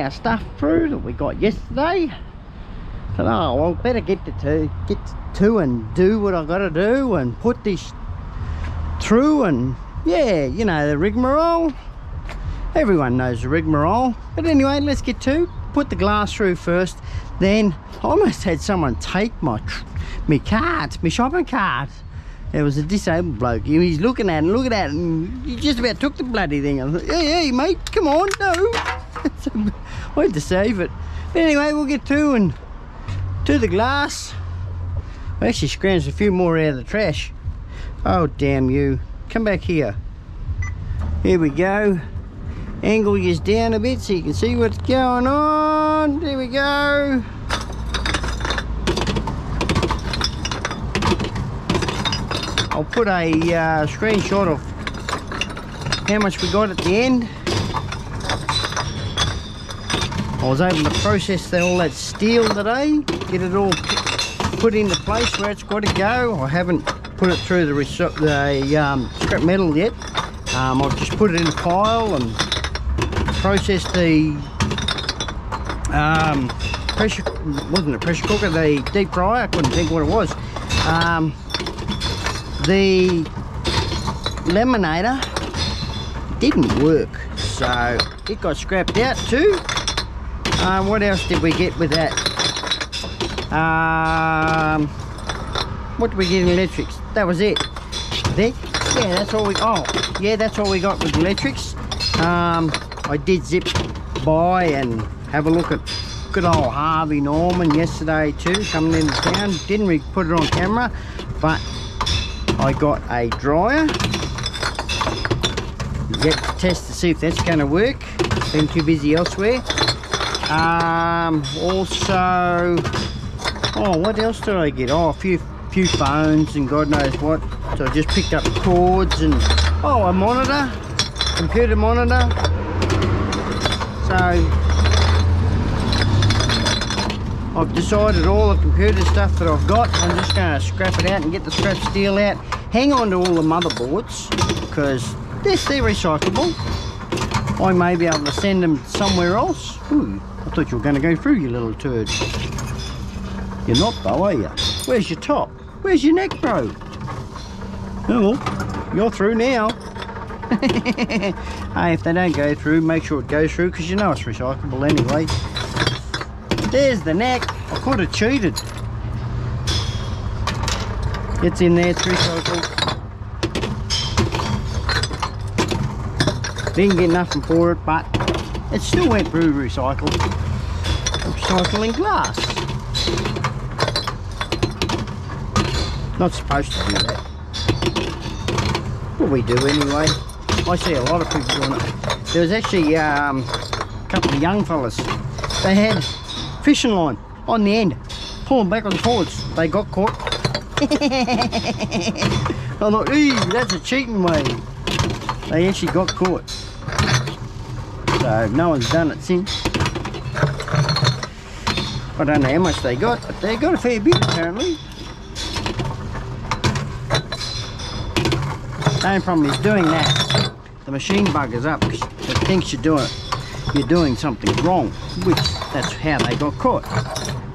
Our stuff through that we got yesterday. Said, oh, well, better get to, get to and do what I got to do and put this through and yeah, you know the rigmarole. Everyone knows the rigmarole. But anyway, let's get to put the glass through first. Then I almost had someone take my my cart, my shopping cart. There was a disabled bloke. He's looking at it, looking at it, and he just about took the bloody thing. I thought, hey, hey, mate, come on, no. I to save it. But anyway, we'll get to and to the glass. I actually scrounged a few more out of the trash. Oh, damn you. Come back here. Here we go. Angle yours down a bit so you can see what's going on. There we go. I'll put a uh, screenshot of how much we got at the end. I was able to process all that steel today, get it all put into place where it's got to go. I haven't put it through the, the um, scrap metal yet. Um, I've just put it in a pile and processed the um, pressure, wasn't a pressure cooker, the deep fryer, I couldn't think what it was. Um, the laminator didn't work so it got scrapped out too um, what else did we get with that um, what did we get in electrics that was it there yeah that's all we oh yeah that's all we got with electrics um, I did zip by and have a look at good old Harvey Norman yesterday too coming into town didn't really put it on camera but I got a dryer. Yet to test to see if that's going to work. Been too busy elsewhere. Um, also, oh, what else did I get? Oh, a few few phones and God knows what. So I just picked up cords and oh, a monitor, computer monitor. So I've decided all the computer stuff that I've got, I'm just going to scrap it out and get the scrap steel out. Hang on to all the motherboards because they're, they're recyclable. I may be able to send them somewhere else. Ooh, I thought you were going to go through, you little turd. You're not though, are you? Where's your top? Where's your neck, bro? Oh, you're through now. hey, if they don't go through, make sure it goes through because you know it's recyclable anyway. There's the neck. I could have cheated. It's in there, it's recycled. Didn't get nothing for it, but it still went through recycled. Recycling glass. Not supposed to do that. What we do anyway. I see a lot of people doing it. There was actually um, a couple of young fellas. They had fishing line on the end, pulling backwards and forwards. They got caught. I thought, ee, that's a cheating way. They actually got caught. So no one's done it since. I don't know how much they got, but they got a fair bit apparently. The only problem is doing that. The machine buggers up it thinks you're doing you're doing something wrong, which that's how they got caught.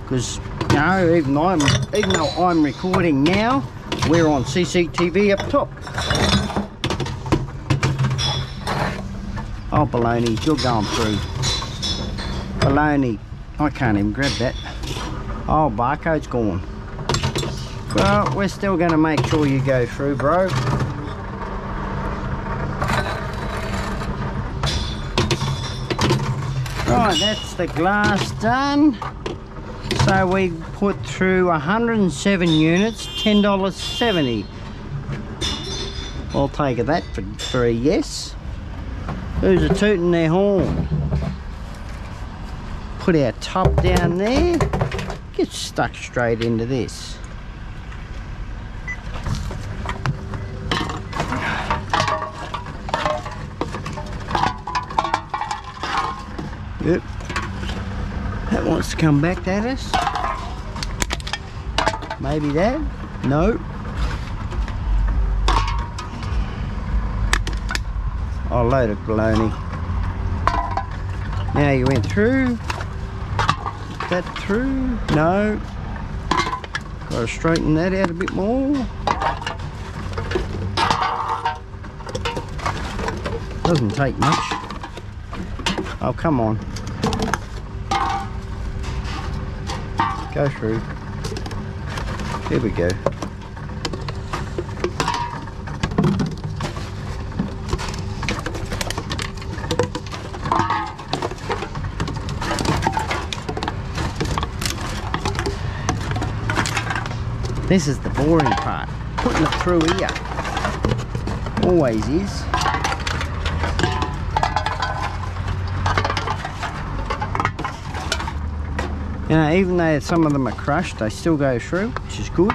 Because, you know, even I'm, even though I'm recording now, we're on CCTV up top. Oh, baloney, you're going through. Baloney. I can't even grab that. Oh, barcode's gone. Well, we're still going to make sure you go through, bro. Right, that's the glass done. So we put through 107 units, $10.70. I'll take that for, for a yes. Who's a tooting their horn? Put our top down there. Get stuck straight into this. Yep. That wants to come back at us. Maybe that. No. Oh, load of baloney. Now you went through. That through? No. Got to straighten that out a bit more. Doesn't take much. Oh, come on. Go through. Here we go. This is the boring part. Putting it through here. Always is. You know, even though some of them are crushed, they still go through, which is good.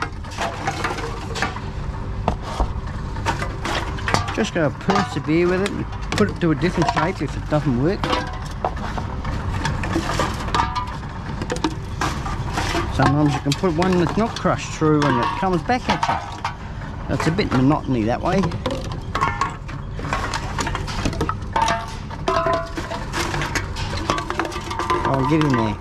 Just gotta persevere with it and put it to a different shape if it doesn't work. Sometimes you can put one that's not crushed through and it comes back at you. It's a bit monotony that way. I'll get in there.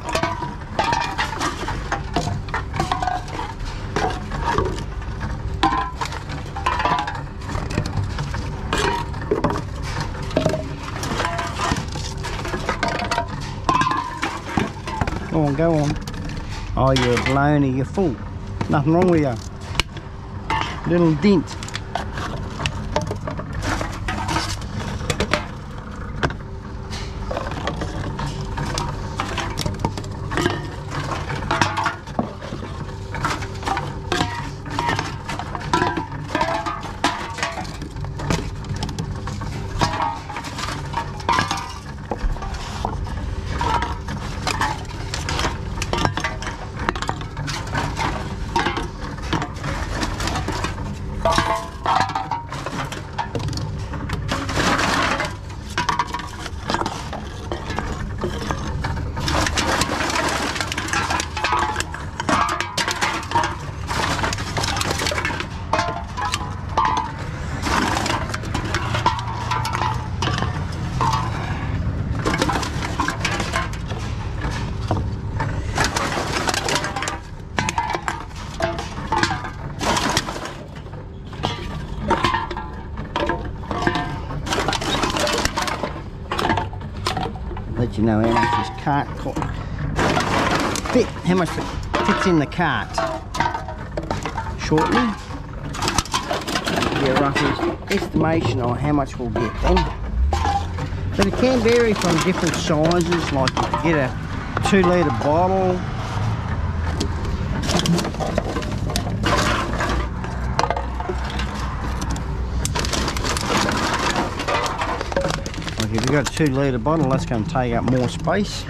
Go on, go on. Oh, you're a baloney, you're full. Nothing wrong with you. Little dent. let you know how much this cart. Fit, how much fits in the cart. Shortly. A rough estimation on how much we'll get then. But it can vary from different sizes, like you get a two litre bottle. Got a two litre bottle, that's going to take up more space.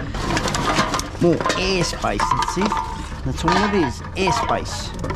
More air space, that's it. That's all it is, air space.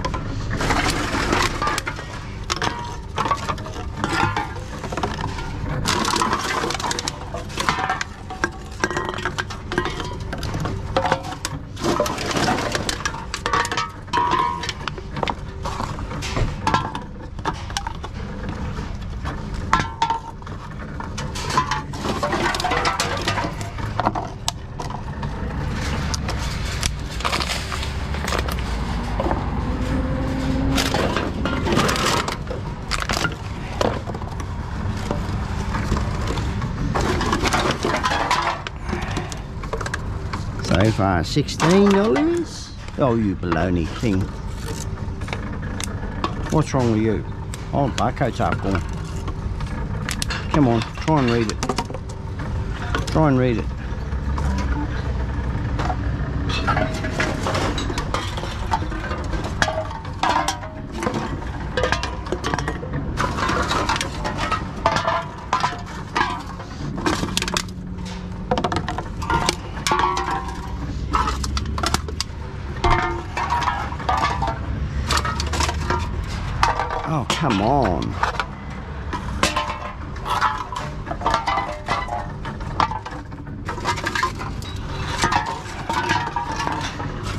Far, $16. Oh, you baloney thing. What's wrong with you? Oh, barcode's up gone. Come on, try and read it. Try and read it.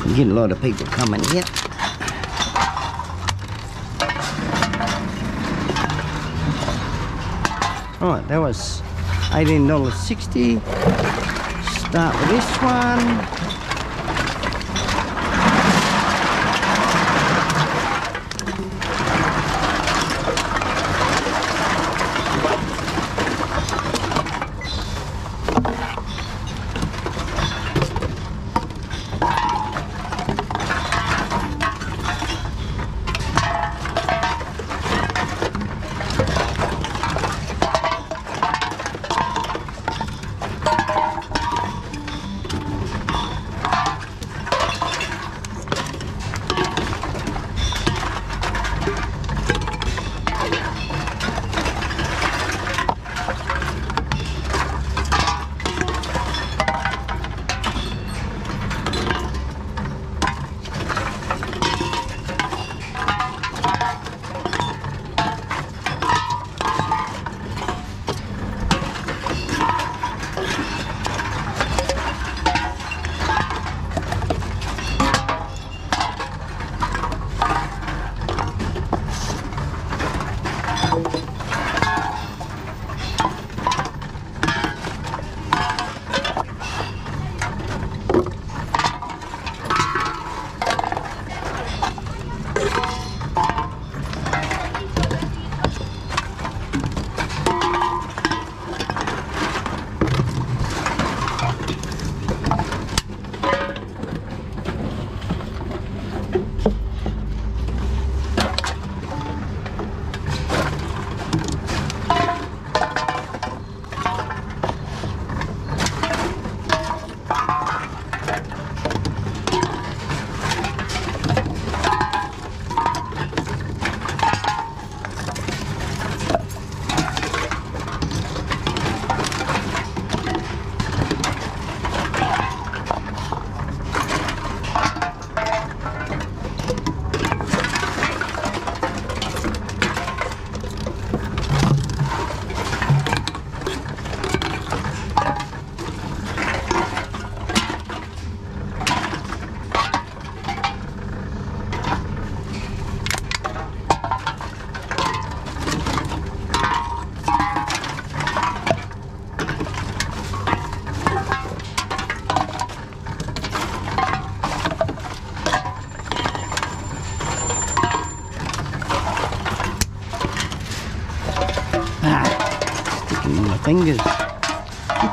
You get a lot of people coming here. Right, that was $18.60. Start with this one.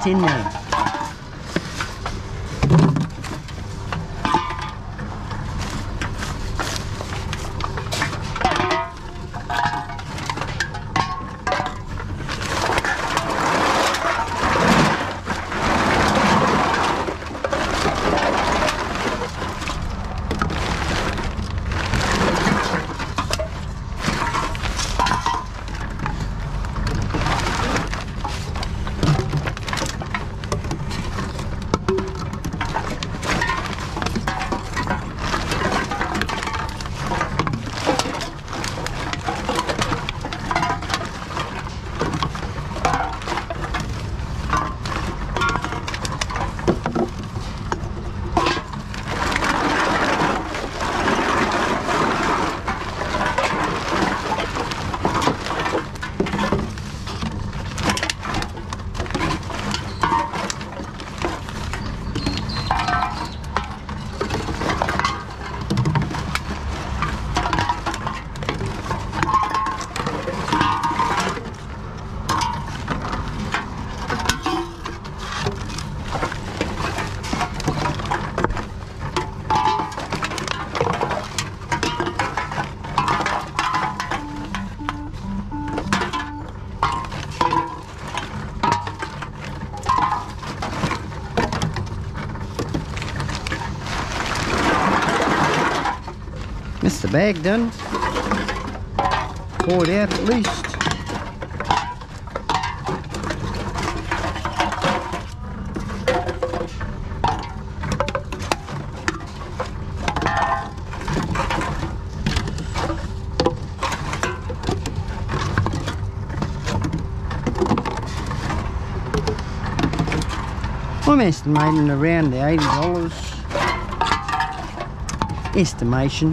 In there. Bag done. Pour it out at least. I'm estimating around the $80 estimation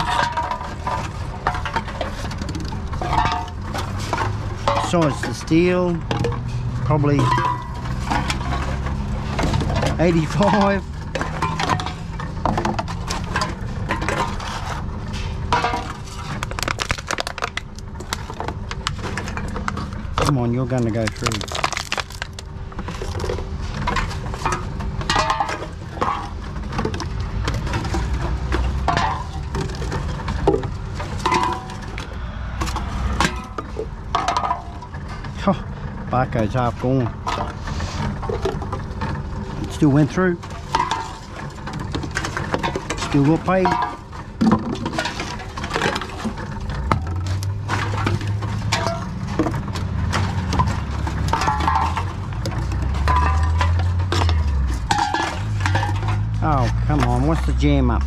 besides the steel, probably 85. Come on, you're going to go through. Oh, Barcode's half gone. Still went through. Still got paid. Oh, come on, what's the jam up?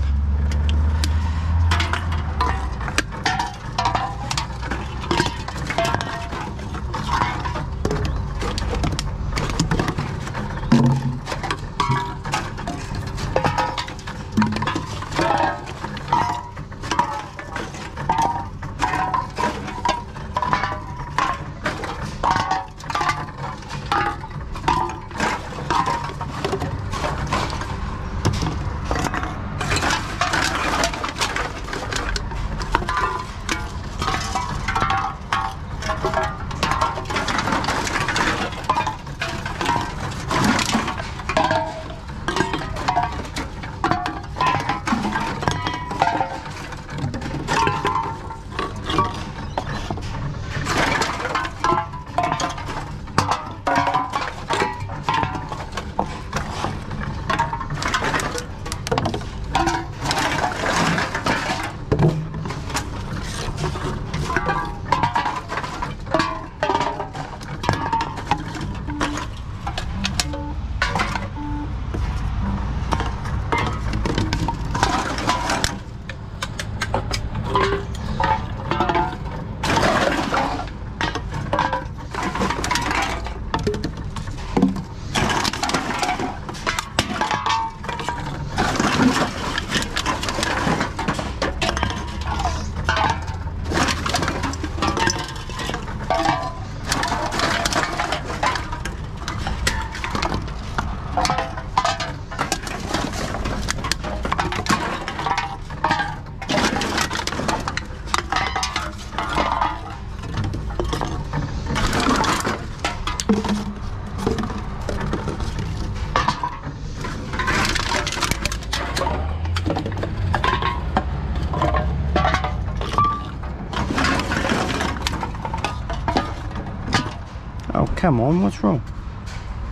Come on, what's wrong?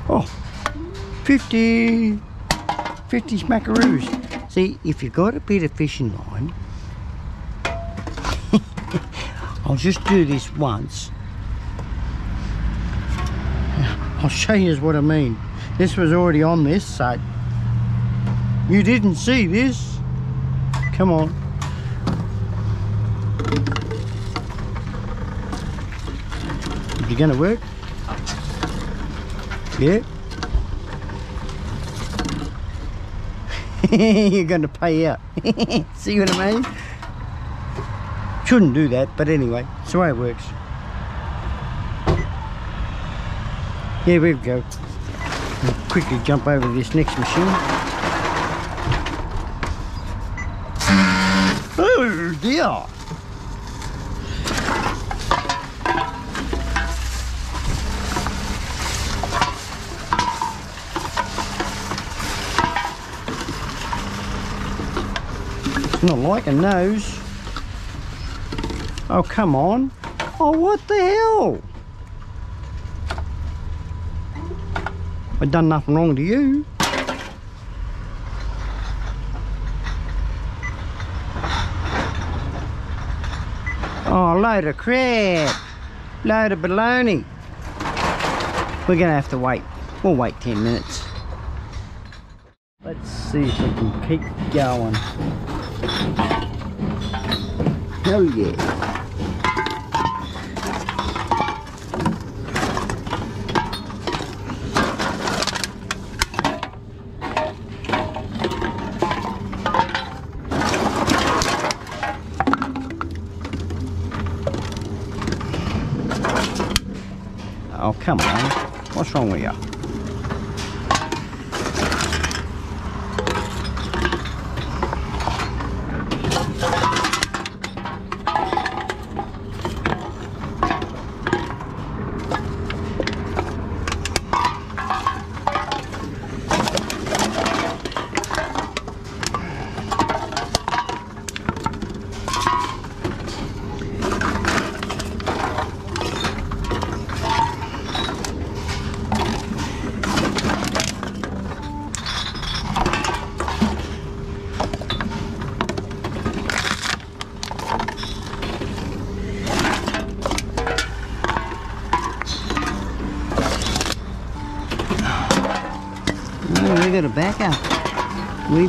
Oh, 50, 50 smackaroos. See, if you've got a bit of fishing line, I'll just do this once. I'll show you what I mean. This was already on this, so you didn't see this. Come on. Is it gonna work? Yeah. You're going to pay out. See what I mean? Shouldn't do that, but anyway, it's the way it works. Here we go. We'll quickly jump over this next machine. Oh dear! Not liking those. Oh, come on. Oh, what the hell? I've done nothing wrong to you. Oh, load of crap. Load of baloney. We're going to have to wait. We'll wait 10 minutes. Let's see if we can keep going. Oh, come on. What's wrong with you?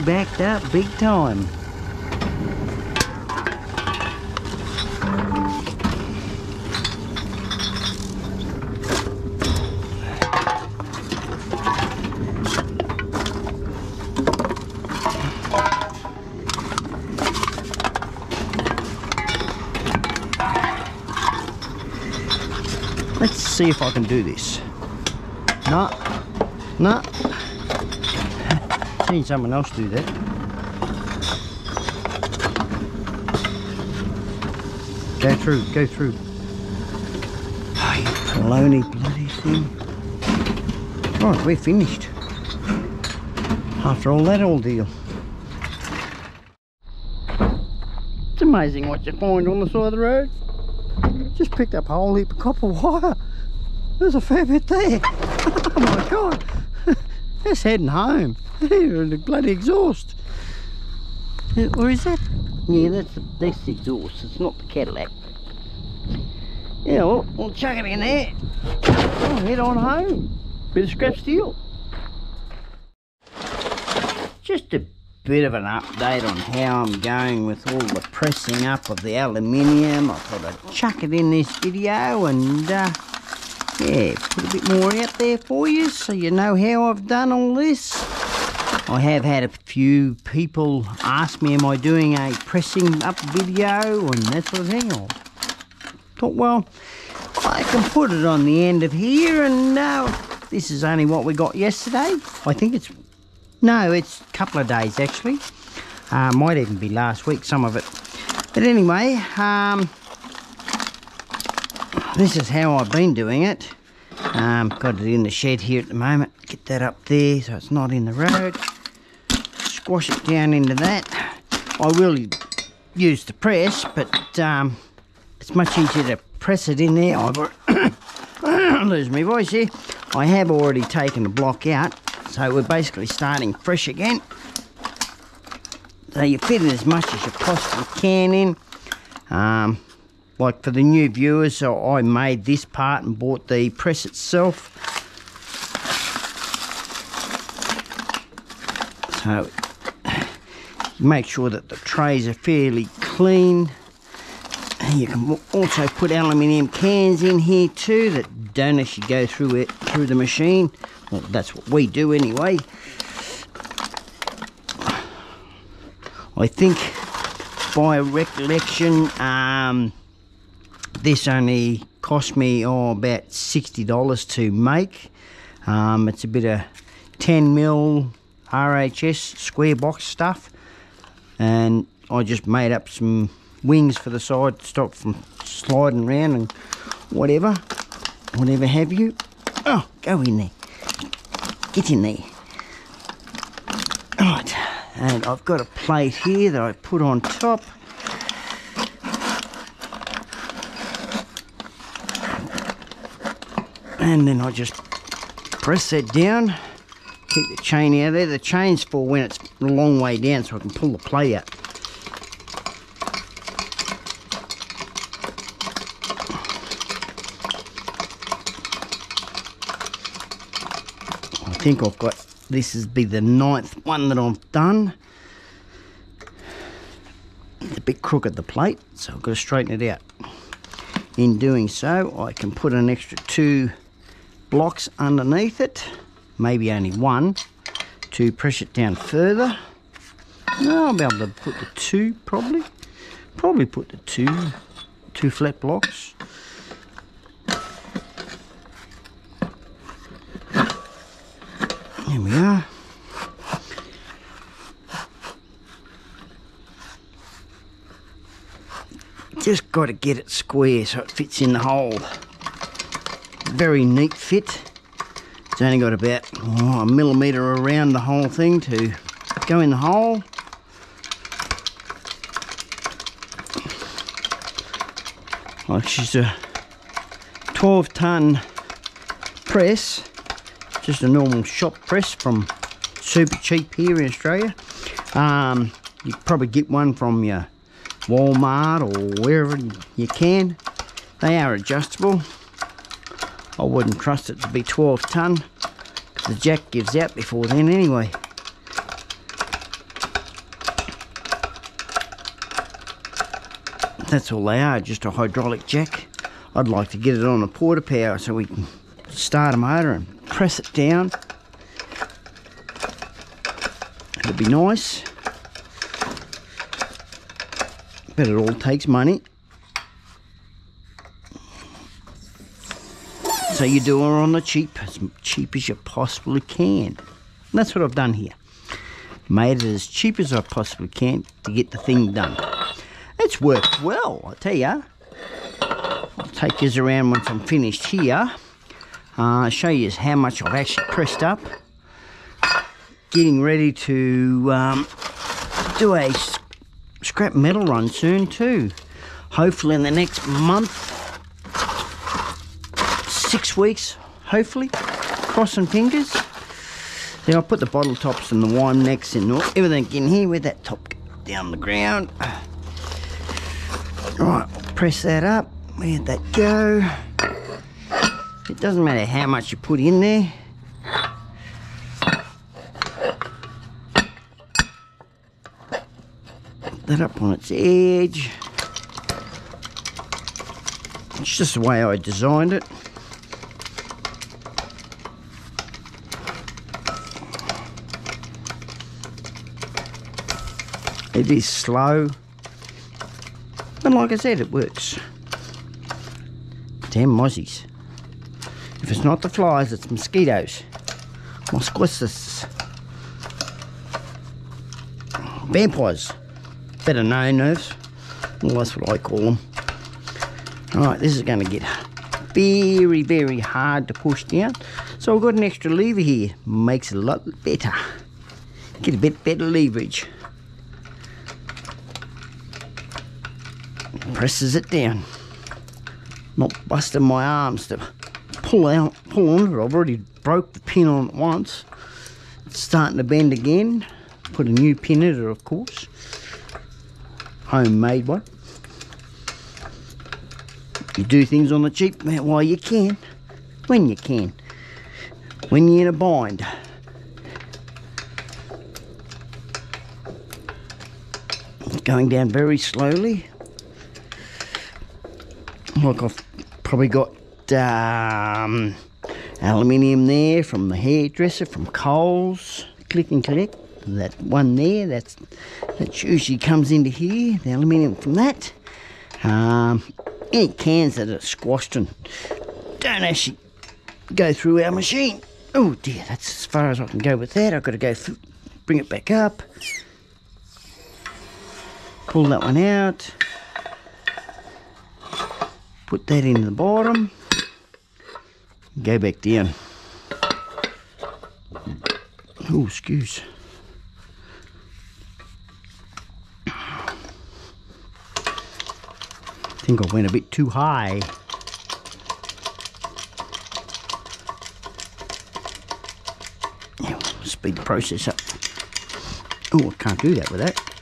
Backed up big time. Let's see if I can do this. No, no, seen someone else do that. Go through, go through. Oh, you baloney bloody thing. Right, we're finished. After all that ordeal. It's amazing what you find on the side of the road. Just picked up a whole heap of copper wire. There's a fair bit there. oh my god. That's heading home. bloody exhaust. Uh, or is that? Yeah, that's the, that's the exhaust. It's not the Cadillac. Yeah, well, we'll chuck it in there. I'll head on home. Bit of scrap steel. Just a bit of an update on how I'm going with all the pressing up of the aluminium. I thought I'd chuck it in this video and uh, yeah, put a bit more out there for you so you know how I've done all this. I have had a few people ask me, am I doing a pressing up video and that sort of thing. I thought, well, I can put it on the end of here and uh, this is only what we got yesterday. I think it's, no, it's a couple of days actually. Uh, might even be last week, some of it. But anyway, um, this is how I've been doing it. Um, got it in the shed here at the moment. Get that up there so it's not in the road. Squash it down into that. I will use the press, but um, it's much easier to press it in there. I've lose my voice here. I have already taken the block out, so we're basically starting fresh again. So you fit it as much as you possibly can in. Um, like for the new viewers so I made this part and bought the press itself. So make sure that the trays are fairly clean. You can also put aluminium cans in here too that don't actually go through it through the machine. Well, that's what we do anyway. I think by recollection um, this only cost me oh, about $60 to make. Um, it's a bit of 10 mil RHS square box stuff and I just made up some wings for the side to stop from sliding around and whatever, whatever have you. Oh, go in there. Get in there. Right, and I've got a plate here that I put on top. And then I just press that down. Keep the chain out there. The chain's for when it's a long way down so I can pull the plate out. I think I've got this is be the ninth one that I've done. It's a bit crooked the plate so I've got to straighten it out. In doing so I can put an extra two blocks underneath it, maybe only one, to press it down further. I'll be able to put the two probably. Probably put the two, two flat blocks. There we are. Just got to get it square so it fits in the hole. Very neat fit. It's only got about oh, a millimetre around the whole thing to go in the hole. Like she's a 12 ton press, just a normal shop press from Supercheap here in Australia. Um, you probably get one from your Walmart or wherever you can. They are adjustable. I wouldn't trust it to be 12 ton the jack gives out before then anyway. That's all they are, just a hydraulic jack. I'd like to get it on a porta power so we can start a motor and press it down. It'd be nice. But it all takes money. So you do it on the cheap, as cheap as you possibly can. And that's what I've done here. Made it as cheap as I possibly can to get the thing done. It's worked well, I tell you. I'll take you around once I'm finished here. Uh, show you how much I've actually pressed up. Getting ready to um, do a scrap metal run soon too. Hopefully in the next month, weeks, hopefully. Crossing fingers. Then I'll put the bottle tops and the wine necks and everything in here with that top down the ground. Right, press that up. Where'd that go? It doesn't matter how much you put in there. that up on its edge. It's just the way I designed it. It is slow. And like I said, it works. Damn mozzies. If it's not the flies, it's mosquitoes. Mosquitoes. Vampires better known as. Well, that's what I call them. Alright, this is going to get very, very hard to push down. So I've got an extra lever here. Makes it a lot better. Get a bit better leverage. Presses it down. Not busting my arms to pull out, pull on it. I've already broke the pin on it once. It's starting to bend again. Put a new pin in it, of course homemade one. You do things on the cheap while you can, when you can, when you're in a bind. Going down very slowly. Like I've probably got um, aluminium there from the hairdresser, from Coles, click and collect. That one there that's that usually comes into here the aluminium from that. Um, any cans that are squashed and don't actually go through our machine. Oh dear that's as far as I can go with that. I've got to go bring it back up. Pull that one out put that in the bottom go back down oh excuse I think I went a bit too high. speed the process up. Oh, I can't do that with that.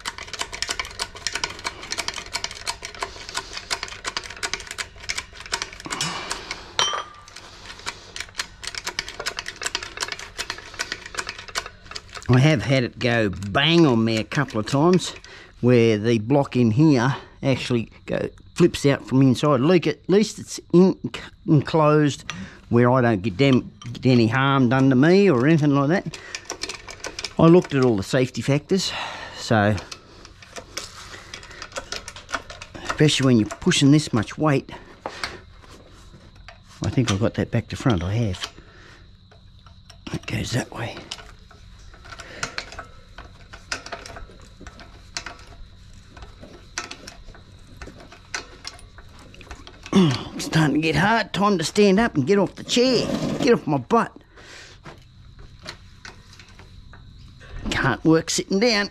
I have had it go bang on me a couple of times where the block in here actually go flips out from inside. Look, at least it's in, enclosed where I don't get, get any harm done to me or anything like that. I looked at all the safety factors, so especially when you're pushing this much weight. I think I've got that back to front, I have. It goes that way. Starting to get hard. Time to stand up and get off the chair. Get off my butt. Can't work sitting down.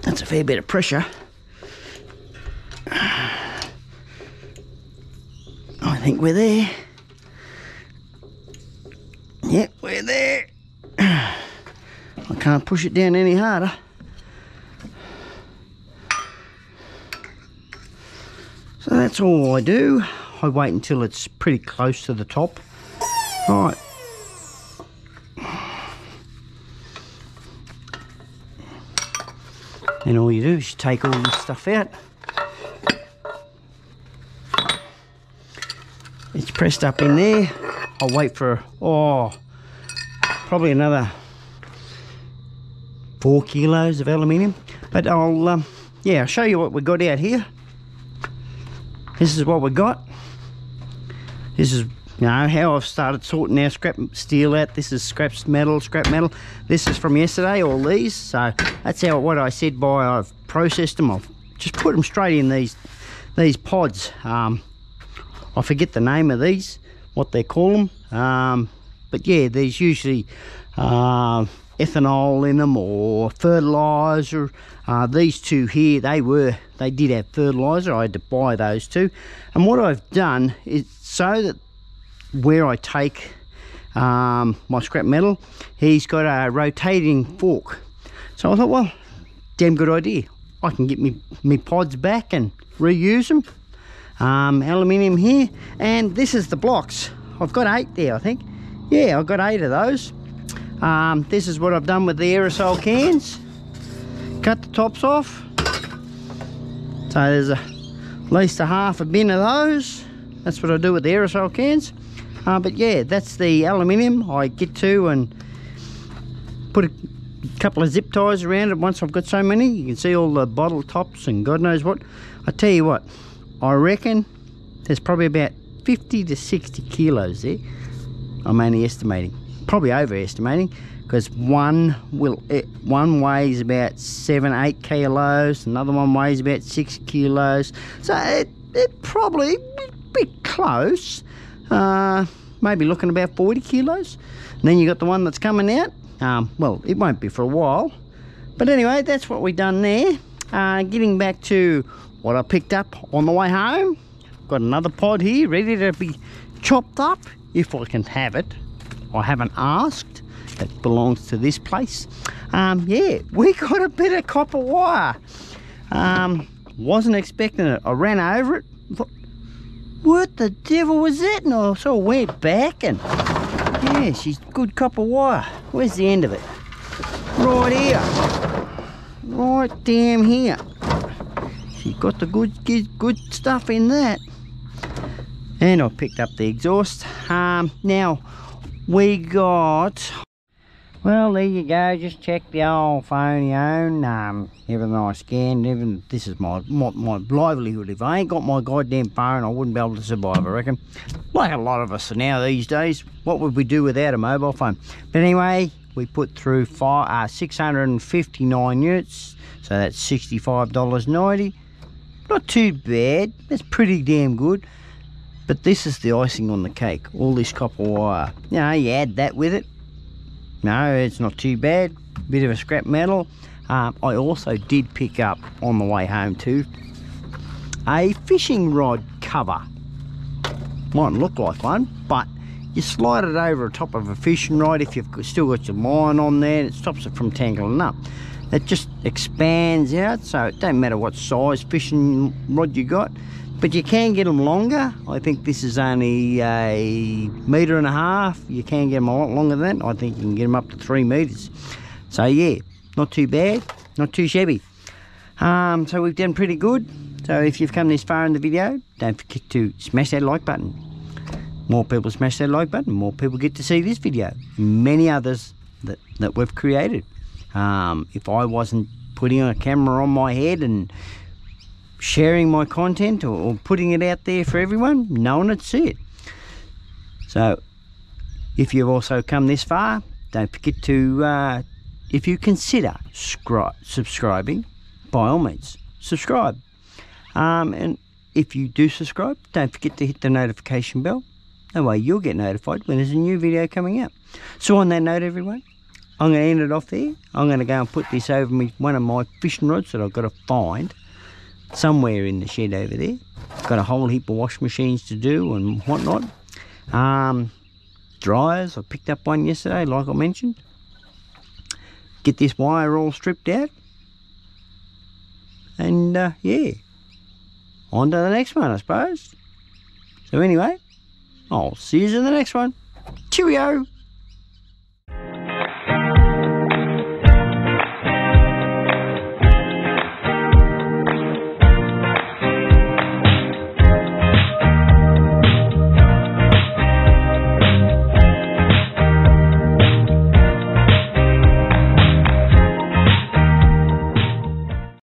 That's a fair bit of pressure. Think we're there. Yep, we're there. I can't push it down any harder. So that's all I do. I wait until it's pretty close to the top. Right. And all you do is take all this stuff out. Pressed up in there. I'll wait for, oh, probably another four kilos of aluminium. But I'll, um, yeah, I'll show you what we got out here. This is what we got. This is, you know, how I've started sorting our scrap steel out. This is scrap metal, scrap metal. This is from yesterday, all these. So that's how, what I said by I've processed them. I've just put them straight in these, these pods. Um, I forget the name of these, what they call them. Um, but yeah, there's usually uh, ethanol in them or fertilizer. Uh, these two here, they were, they did have fertilizer. I had to buy those two. And what I've done is so that where I take um, my scrap metal, he's got a rotating fork. So I thought, well, damn good idea. I can get me, me pods back and reuse them um, aluminium here and this is the blocks. I've got eight there I think. Yeah I've got eight of those. Um, this is what I've done with the aerosol cans. Cut the tops off. So there's a, at least a half a bin of those. That's what I do with the aerosol cans. Uh, but yeah that's the aluminium I get to and put a couple of zip ties around it once I've got so many. You can see all the bottle tops and God knows what. I tell you what I reckon there's probably about 50 to 60 kilos there. I'm only estimating, probably overestimating, because one will it, one weighs about seven, eight kilos, another one weighs about six kilos. So it, it probably be close. Uh, maybe looking about 40 kilos. And then you got the one that's coming out. Um, well, it won't be for a while. But anyway, that's what we've done there. Uh, getting back to what I picked up on the way home. Got another pod here ready to be chopped up if I can have it. I haven't asked. It belongs to this place. Um, yeah, we got a bit of copper wire. Um, wasn't expecting it. I ran over it. Thought, what the devil was that? And I sort of went back and yeah, she's good copper wire. Where's the end of it? Right here. Right damn here she got the good good stuff in that. And I picked up the exhaust. Um, now we got well there you go. Just check the old phone you own. Um, everything I scanned even this is my, my, my livelihood. If I ain't got my goddamn phone I wouldn't be able to survive I reckon. Like a lot of us now these days what would we do without a mobile phone? But anyway we put through five, uh, 659 units. So that's $65.90 not too bad. That's pretty damn good. But this is the icing on the cake. All this copper wire. You know, you add that with it. No, it's not too bad. Bit of a scrap metal. Um, I also did pick up on the way home too a fishing rod cover. Mightn't look like one, but you slide it over the top of a fishing rod if you've still got your line on there. It stops it from tangling up it just expands out so it don't matter what size fishing rod you got but you can get them longer. I think this is only a metre and a half. You can get them a lot longer than that. I think you can get them up to three metres. So yeah not too bad not too shabby. Um, so we've done pretty good. So if you've come this far in the video don't forget to smash that like button. More people smash that like button more people get to see this video. Many others that, that we've created um, if I wasn't putting a camera on my head and sharing my content or, or, putting it out there for everyone, no one would see it. So, if you've also come this far, don't forget to, uh, if you consider subscribing, by all means, subscribe. Um, and if you do subscribe, don't forget to hit the notification bell. That way you'll get notified when there's a new video coming out. So on that note, everyone, I'm going to end it off there. I'm going to go and put this over me one of my fishing rods that I've got to find somewhere in the shed over there. Got a whole heap of wash machines to do and whatnot. Um, dryers, I picked up one yesterday, like I mentioned. Get this wire all stripped out. And uh, yeah, on to the next one, I suppose. So anyway, I'll see you in the next one. Cheerio!